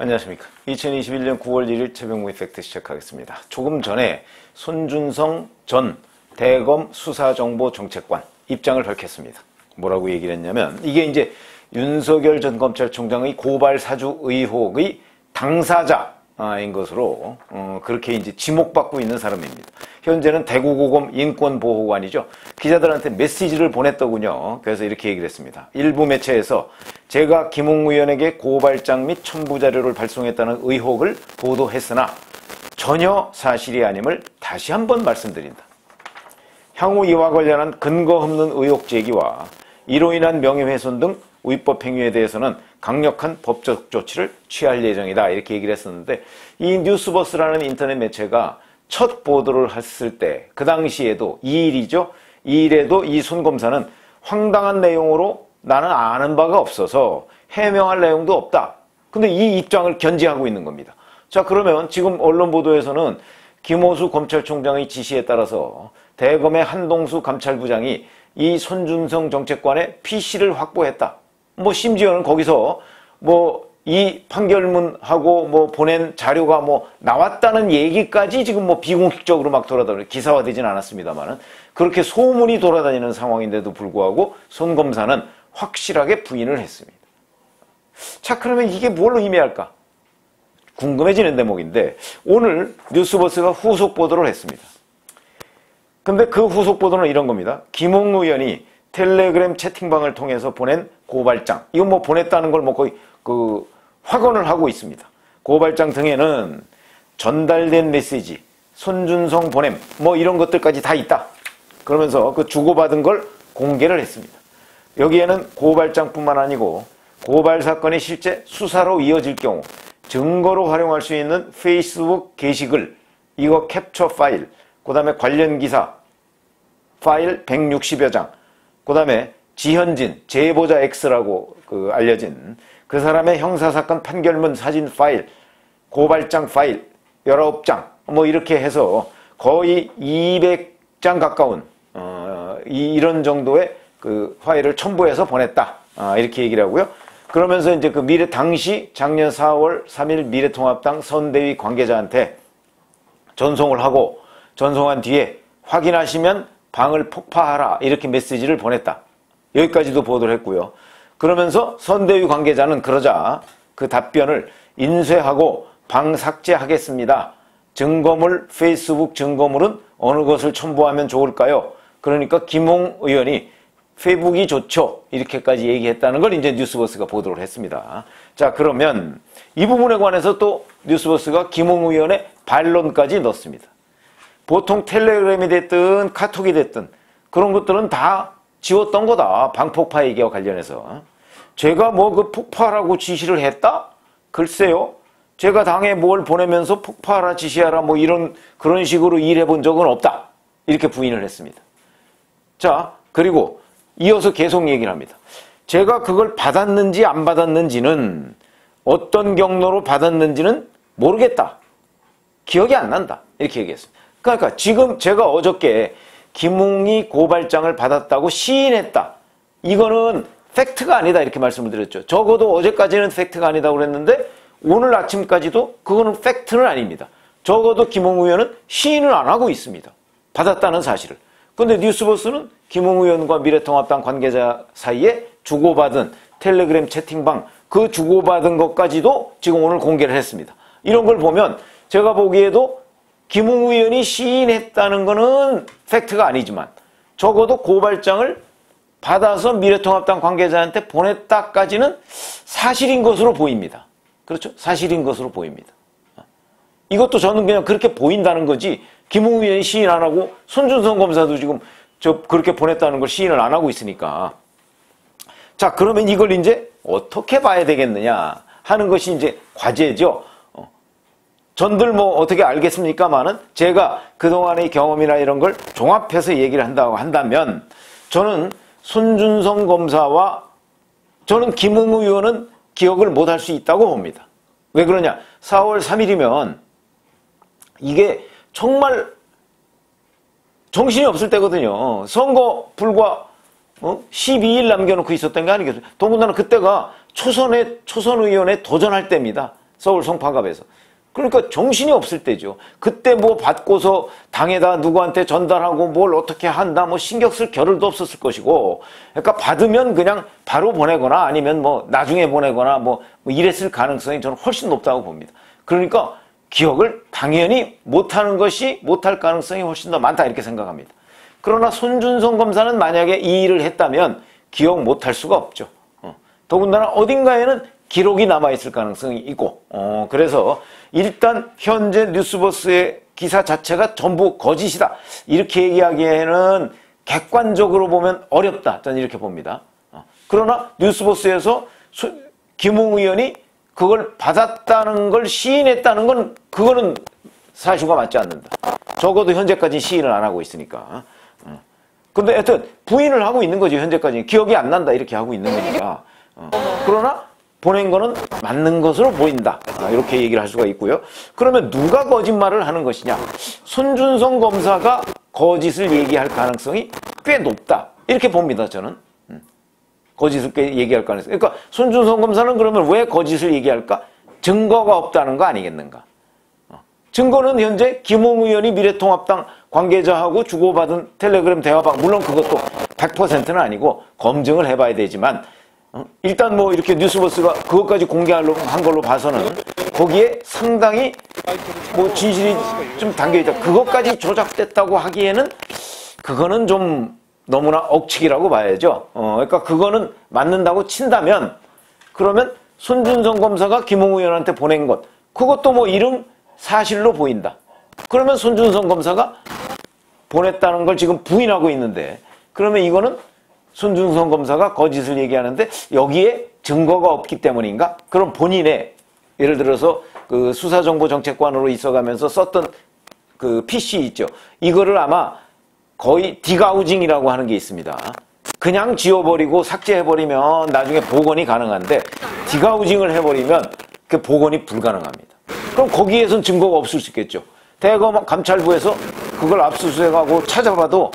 안녕하십니까. 2021년 9월 1일 최병무 이펙트 시작하겠습니다. 조금 전에 손준성 전 대검 수사정보정책관 입장을 밝혔습니다. 뭐라고 얘기를 했냐면 이게 이제 윤석열 전 검찰총장의 고발 사주 의혹의 당사자 인 것으로 어, 그렇게 이제 지목받고 있는 사람입니다. 현재는 대구고검 인권보호관이죠. 기자들한테 메시지를 보냈더군요. 그래서 이렇게 얘기를 했습니다. 일부 매체에서 제가 김웅 의원에게 고발장 및 첨부 자료를 발송했다는 의혹을 보도했으나 전혀 사실이 아님을 다시 한번 말씀드린다. 향후 이와 관련한 근거 없는 의혹 제기와 이로 인한 명예훼손 등 위법 행위에 대해서는 강력한 법적 조치를 취할 예정이다. 이렇게 얘기를 했었는데 이 뉴스버스라는 인터넷 매체가 첫 보도를 했을 때 그 당시에도 이 일이죠. 이 일에도 이 손 검사는 황당한 내용으로 나는 아는 바가 없어서 해명할 내용도 없다. 근데 이 입장을 견지하고 있는 겁니다. 자 그러면 지금 언론 보도에서는 김호수 검찰총장의 지시에 따라서 대검의 한동수 감찰부장이 이 손준성 정책관의 PC를 확보했다. 뭐 심지어는 거기서 뭐 이 판결문하고 뭐 보낸 자료가 뭐 나왔다는 얘기까지 지금 뭐 비공식적으로 막 돌아다니는 기사화되진 않았습니다만은 그렇게 소문이 돌아다니는 상황인데도 불구하고 손 검사는 확실하게 부인을 했습니다. 자 그러면 이게 뭘 의미할까? 궁금해지는 대목인데 오늘 뉴스버스가 후속 보도를 했습니다. 근데 그 후속 보도는 이런 겁니다. 김홍 의원이 텔레그램 채팅방을 통해서 보낸 고발장 이건 뭐 보냈다는 걸 뭐 거의 그 확언을 하고 있습니다. 고발장 등에는 전달된 메시지, 손준성 보냄 뭐 이런 것들까지 다 있다. 그러면서 그 주고받은 걸 공개를 했습니다. 여기에는 고발장뿐만 아니고 고발 사건이 실제 수사로 이어질 경우 증거로 활용할 수 있는 페이스북 게시글 이거 캡처 파일 그 다음에 관련 기사 파일 160여 장 그 다음에 지현진 제보자 X라고 그 알려진 그 사람의 형사사건 판결문 사진 파일 고발장 파일 19장 뭐 이렇게 해서 거의 200장 가까운 어, 이런 정도의 그 파일을 첨부해서 보냈다 아, 이렇게 얘기를 하고요. 그러면서 이제 그 미래 당시 작년 4월 3일 미래통합당 선대위 관계자한테 전송을 하고 전송한 뒤에 확인하시면 방을 폭파하라 이렇게 메시지를 보냈다. 여기까지도 보도를 했고요. 그러면서 선대위 관계자는 그러자 그 답변을 인쇄하고 방 삭제하겠습니다. 증거물 페이스북 증거물은 어느 것을 첨부하면 좋을까요? 그러니까 김홍 의원이 페이북이 좋죠. 이렇게까지 얘기했다는 걸 이제 뉴스버스가 보도를 했습니다. 자, 그러면 이 부분에 관해서 또 뉴스버스가 김홍 의원의 반론까지 넣습니다. 보통 텔레그램이 됐든 카톡이 됐든 그런 것들은 다 지웠던 거다. 방폭파 얘기와 관련해서. 제가 뭐 그 폭파라고 지시를 했다? 글쎄요. 제가 당에 뭘 보내면서 폭파하라 지시하라 뭐 이런 그런 식으로 일해 본 적은 없다. 이렇게 부인을 했습니다. 자, 그리고 이어서 계속 얘기를 합니다. 제가 그걸 받았는지 안 받았는지는 어떤 경로로 받았는지는 모르겠다. 기억이 안 난다. 이렇게 얘기했습니다. 그러니까 지금 제가 어저께 김웅이 고발장을 받았다고 시인했다. 이거는 팩트가 아니다 이렇게 말씀을 드렸죠. 적어도 어제까지는 팩트가 아니다고 그랬는데 오늘 아침까지도 그거는 팩트는 아닙니다. 적어도 김웅 의원은 시인을 안 하고 있습니다. 받았다는 사실을. 근데 뉴스버스는 김웅 의원과 미래통합당 관계자 사이에 주고받은 텔레그램 채팅방 그 주고받은 것까지도 지금 오늘 공개를 했습니다. 이런 걸 보면 제가 보기에도 김웅 의원이 시인했다는 것은 팩트가 아니지만 적어도 고발장을 받아서 미래통합당 관계자한테 보냈다까지는 사실인 것으로 보입니다. 그렇죠? 사실인 것으로 보입니다. 이것도 저는 그냥 그렇게 보인다는 거지 김웅 의원이 시인 안 하고 손준성 검사도 지금 저 그렇게 보냈다는 걸 시인을 안 하고 있으니까 자 그러면 이걸 이제 어떻게 봐야 되겠느냐 하는 것이 이제 과제죠. 전들 뭐 어떻게 알겠습니까만은 제가 그동안의 경험이나 이런 걸 종합해서 얘기를 한다고 한다면 저는 손준성 검사와 저는 김웅 의원은 기억을 못 할 수 있다고 봅니다. 왜 그러냐? 4월 3일이면 이게 정말 정신이 없을 때거든요. 선거 불과 어? 12일 남겨놓고 있었던 게 아니겠어요. 더군다나 그때가 초선의 초선 의원에 도전할 때입니다. 서울 송파갑에서. 그러니까 정신이 없을 때죠. 그때 뭐 받고서 당에다 누구한테 전달하고 뭘 어떻게 한다 뭐 신경 쓸 겨를도 없었을 것이고 그러니까 받으면 그냥 바로 보내거나 아니면 뭐 나중에 보내거나 뭐, 뭐 이랬을 가능성이 저는 훨씬 높다고 봅니다. 그러니까 기억을 당연히 못하는 것이 못할 가능성이 훨씬 더 많다 이렇게 생각합니다. 그러나 손준성 검사는 만약에 이 일을 했다면 기억 못할 수가 없죠. 어. 더군다나 어딘가에는 기록이 남아있을 가능성이 있고 어, 그래서 일단 현재 뉴스버스의 기사 자체가 전부 거짓이다. 이렇게 얘기하기에는 객관적으로 보면 어렵다. 저는 이렇게 봅니다. 어. 그러나 뉴스버스에서 김웅 의원이 그걸 받았다는 걸 시인했다는 건 그거는 사실과 맞지 않는다. 적어도 현재까지 시인을 안 하고 있으니까. 어. 근데 하여튼 부인을 하고 있는 거지 현재까지 기억이 안 난다 이렇게 하고 있는 거니까. 어. 그러나 보낸 거는 맞는 것으로 보인다. 아, 이렇게 얘기를 할 수가 있고요. 그러면 누가 거짓말을 하는 것이냐? 손준성 검사가 거짓을 얘기할 가능성이 꽤 높다. 이렇게 봅니다, 저는. 음. 거짓을 꽤 얘기할 가능성. 그러니까 손준성 검사는 그러면 왜 거짓을 얘기할까? 증거가 없다는 거 아니겠는가? 어. 증거는 현재 김웅 의원이 미래통합당 관계자하고 주고받은 텔레그램 대화방, 물론 그것도 100%는 아니고 검증을 해봐야 되지만 어? 일단 뭐 이렇게 뉴스버스가 그것까지 공개한 걸로 봐서는 거기에 상당히 뭐 진실이 좀 담겨 있다. 그것까지 조작됐다고 하기에는 그거는 좀 너무나 억측이라고 봐야죠. 어, 그러니까 그거는 맞는다고 친다면 그러면 손준성 검사가 김홍우 의원한테 보낸 것 그것도 뭐 이름 사실로 보인다. 그러면 손준성 검사가 보냈다는 걸 지금 부인하고 있는데 그러면 이거는 손준성 검사가 거짓을 얘기하는데 여기에 증거가 없기 때문인가? 그럼 본인의 예를 들어서 그 수사정보정책관으로 있어가면서 썼던 그 PC 있죠. 이거를 아마 거의 디가우징이라고 하는 게 있습니다. 그냥 지워버리고 삭제해버리면 나중에 복원이 가능한데 디가우징을 해버리면 그 복원이 불가능합니다. 그럼 거기에선 증거가 없을 수 있겠죠. 대검 감찰부에서 그걸 압수수색하고 찾아봐도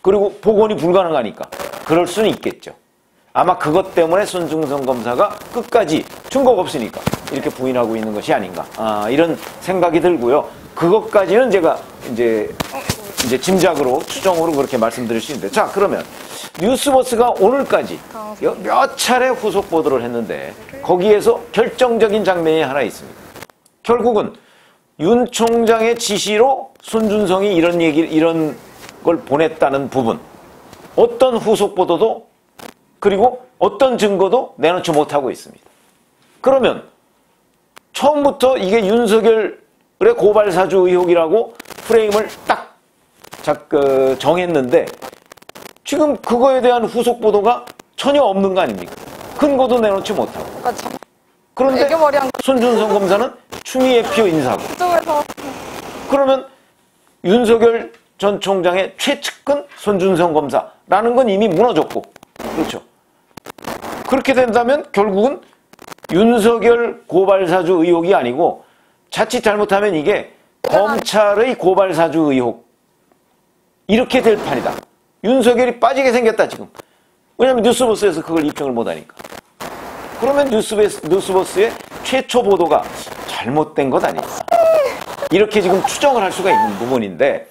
그리고 복원이 불가능하니까 그럴 수는 있겠죠. 아마 그것 때문에 손중성 검사가 끝까지 증거가 없으니까 이렇게 부인하고 있는 것이 아닌가 아, 이런 생각이 들고요. 그것까지는 제가 이제 이제 짐작으로 추정으로 그렇게 말씀드릴 수 있는데 자 그러면 뉴스버스가 오늘까지 몇 차례 후속 보도를 했는데 거기에서 결정적인 장면이 하나 있습니다. 결국은 윤 총장의 지시로 손준성이 이런 얘기 이런 걸 보냈다는 부분 어떤 후속 보도도 그리고 어떤 증거도 내놓지 못하고 있습니다. 그러면 처음부터 이게 윤석열의 고발사주 의혹이라고 프레임을 딱 그, 정했는데 지금 그거에 대한 후속 보도가 전혀 없는 거 아닙니까? 근거도 내놓지 못하고. 그러니까 그런데 손준성 검사는 추미애 표 인사고. 그러면 윤석열 전 총장의 최측근 손준성 검사라는 건 이미 무너졌고 그렇죠. 그렇게 된다면 결국은 윤석열 고발사주 의혹이 아니고 자칫 잘못하면 이게 검찰의 고발사주 의혹 이렇게 될 판이다. 윤석열이 빠지게 생겼다 지금. 왜냐하면 뉴스버스에서 그걸 입증을 못하니까. 그러면 뉴스버스, 뉴스버스의 최초 보도가 잘못된 것 아닐까. 이렇게 지금 추정을 할 수가 있는 부분인데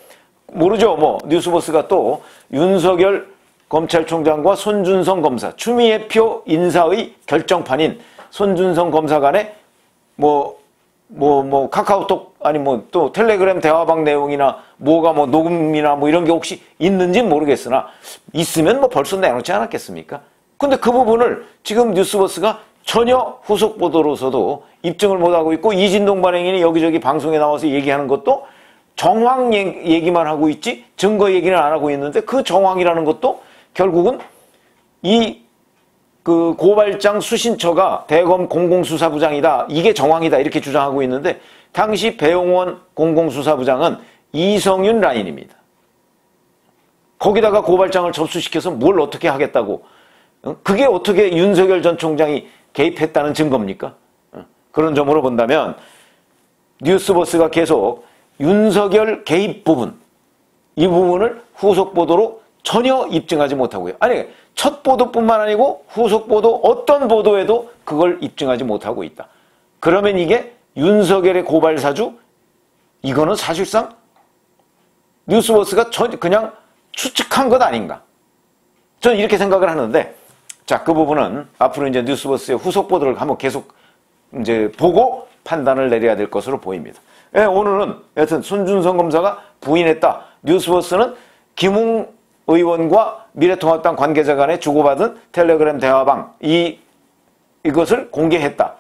모르죠. 뭐 뉴스버스가 또 윤석열 검찰총장과 손준성 검사, 추미애 표 인사의 결정판인 손준성 검사 간에 뭐, 뭐, 뭐, 카카오톡, 아니 뭐 또 텔레그램 대화방 내용이나 뭐가 뭐 녹음이나 뭐 이런 게 혹시 있는지 모르겠으나 있으면 뭐 벌써 내놓지 않았겠습니까? 근데 그 부분을 지금 뉴스버스가 전혀 후속 보도로서도 입증을 못하고 있고 이진동 발행인이 여기저기 방송에 나와서 얘기하는 것도 정황 얘기만 하고 있지 증거 얘기는 안 하고 있는데 그 정황이라는 것도 결국은 이 그 고발장 수신처가 대검 공공수사부장이다. 이게 정황이다. 이렇게 주장하고 있는데 당시 배용원 공공수사부장은 이성윤 라인입니다. 거기다가 고발장을 접수시켜서 뭘 어떻게 하겠다고. 그게 어떻게 윤석열 전 총장이 개입했다는 증거입니까? 그런 점으로 본다면 뉴스버스가 계속 윤석열 개입 부분 이 부분을 후속 보도로 전혀 입증하지 못하고요. 아니 첫 보도뿐만 아니고 후속 보도 어떤 보도에도 그걸 입증하지 못하고 있다. 그러면 이게 윤석열의 고발 사주 이거는 사실상 뉴스버스가 전 그냥 추측한 것 아닌가? 저는 이렇게 생각을 하는데 자, 그 부분은 앞으로 이제 뉴스버스의 후속 보도를 한번 계속 이제 보고 판단을 내려야 될 것으로 보입니다. 예, 오늘은 여튼 손준성 검사가 부인했다. 뉴스버스는 김웅 의원과 미래통합당 관계자 간에 주고받은 텔레그램 대화방 이 이것을 공개했다.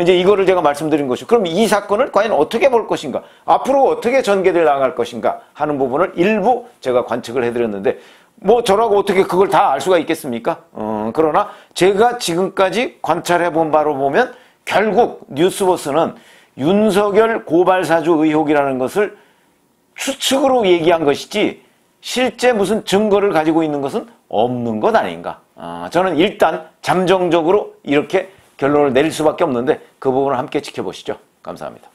이제 이거를 제가 말씀드린 것이고 그럼 이 사건을 과연 어떻게 볼 것인가 앞으로 어떻게 전개될 나갈 것인가 하는 부분을 일부 제가 관측을 해드렸는데 뭐 저라고 어떻게 그걸 다 알 수가 있겠습니까? 어, 그러나 제가 지금까지 관찰해 본 바로 보면 결국 뉴스버스는 윤석열 고발사주 의혹이라는 것을 추측으로 얘기한 것이지 실제 무슨 증거를 가지고 있는 것은 없는 것 아닌가. 어, 저는 일단 잠정적으로 이렇게 결론을 내릴 수밖에 없는데 그 부분을 함께 지켜보시죠. 감사합니다.